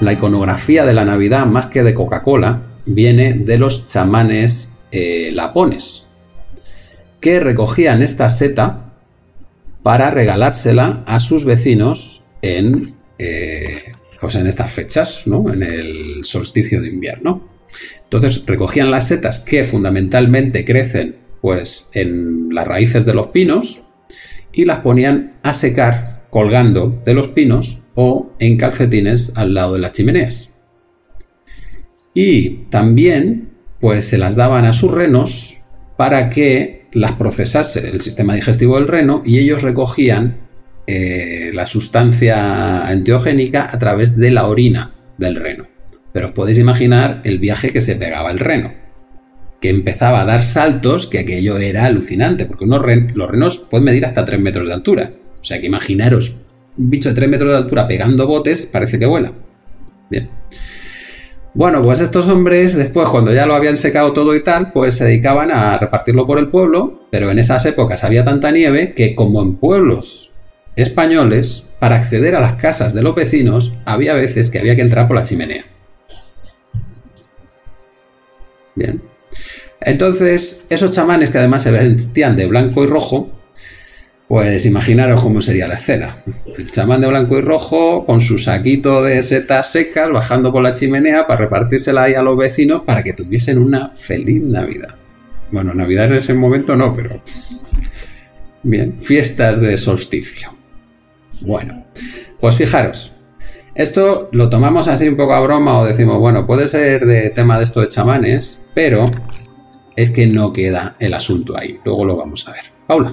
la iconografía de la Navidad, más que de Coca-Cola, viene de los chamanes eh, lapones, que recogían esta seta para regalársela a sus vecinos en, eh, pues en estas fechas, ¿no? en el solsticio de invierno. Entonces recogían las setas que fundamentalmente crecen pues, en las raíces de los pinos y las ponían a secar colgando de los pinos o en calcetines al lado de las chimeneas. Y también pues se las daban a sus renos para que las procesase el sistema digestivo del reno y ellos recogían eh, la sustancia enteogénica a través de la orina del reno. Pero os podéis imaginar el viaje que se pegaba el reno, que empezaba a dar saltos, que aquello era alucinante, porque unos los renos pueden medir hasta 3 metros de altura. O sea que imaginaros un bicho de 3 metros de altura pegando botes, parece que vuela. Bien. Bueno, pues estos hombres, después, cuando ya lo habían secado todo y tal, pues se dedicaban a repartirlo por el pueblo, pero en esas épocas había tanta nieve que, como en pueblos españoles, para acceder a las casas de los vecinos, había veces que había que entrar por la chimenea. Bien. Entonces, esos chamanes que además se vestían de blanco y rojo, pues imaginaros cómo sería la escena. El chamán de blanco y rojo con su saquito de setas secas bajando por la chimenea para repartírsela ahí a los vecinos para que tuviesen una feliz Navidad. Bueno, Navidad en ese momento no, pero... Bien, fiestas de solsticio. Bueno, pues fijaros, esto lo tomamos así un poco a broma o decimos, bueno, puede ser de tema de esto de chamanes, pero es que no queda el asunto ahí. Luego lo vamos a ver. Paula.